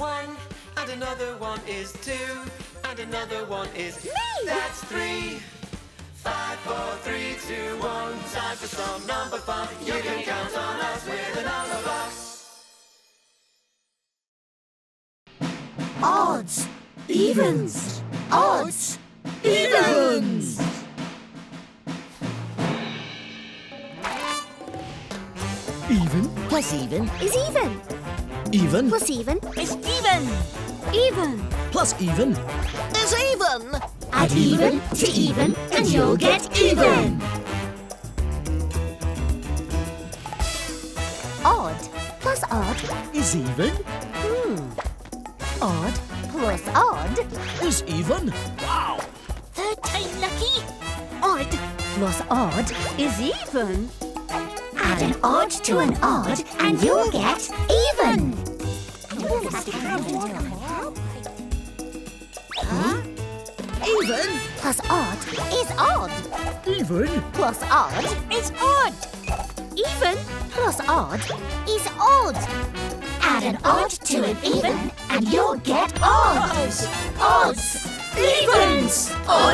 one, and another one is two, and another one is me. That's three. Five, four, three, two, one. Time for some number fun. You can count on us with a Numberblocks. Odds, evens, odds, evens. Even, Plus even is even. Even, Plus even is even. Even. plus even. Is even. Add even to even and you'll get even. Odd plus odd. Is even, Hmm. Odd plus odd. is even. Wow. Third time lucky. Odd plus odd is even. Add an odd to an odd and you'll get even. Even, Plus odd is odd. even, Plus odd is odd. Even plus odd is odd. Add an odd to an even and you'll get odds. Odds. Evens. Odds